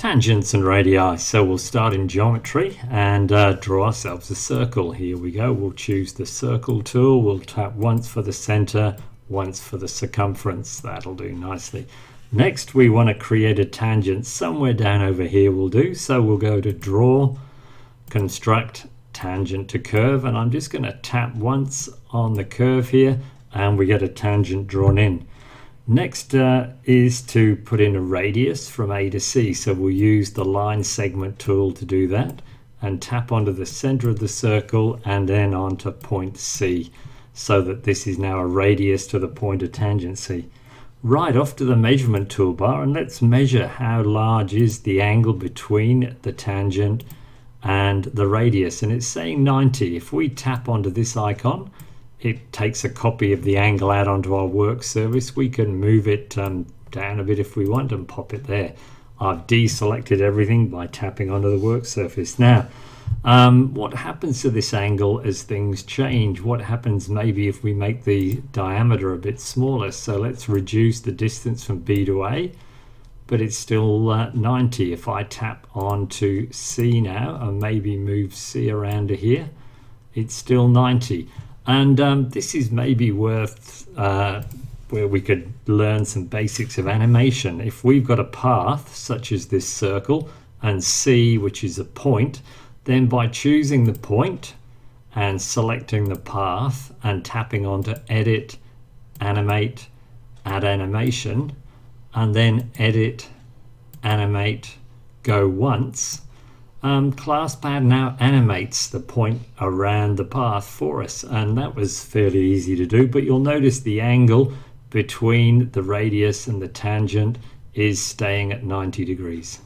tangents and radii. So we'll start in geometry and uh, draw ourselves a circle. Here we go. We'll choose the circle tool. We'll tap once for the center, once for the circumference. That'll do nicely. Next, we want to create a tangent somewhere down over here We'll do. So we'll go to draw, construct tangent to curve, and I'm just going to tap once on the curve here and we get a tangent drawn in. Next uh, is to put in a radius from A to C. So we'll use the line segment tool to do that and tap onto the center of the circle and then onto point C so that this is now a radius to the point of tangency. Right off to the measurement toolbar and let's measure how large is the angle between the tangent and the radius and it's saying 90. If we tap onto this icon it takes a copy of the angle out onto our work surface. We can move it um, down a bit if we want and pop it there. I've deselected everything by tapping onto the work surface. Now, um, what happens to this angle as things change? What happens maybe if we make the diameter a bit smaller? So let's reduce the distance from B to A, but it's still uh, 90. If I tap on to C now and maybe move C around to here, it's still 90. And um, this is maybe worth uh, where we could learn some basics of animation. If we've got a path, such as this circle, and C, which is a point, then by choosing the point and selecting the path and tapping onto Edit, Animate, Add Animation, and then Edit, Animate, Go Once, um, ClassPad now animates the point around the path for us and that was fairly easy to do but you'll notice the angle between the radius and the tangent is staying at 90 degrees.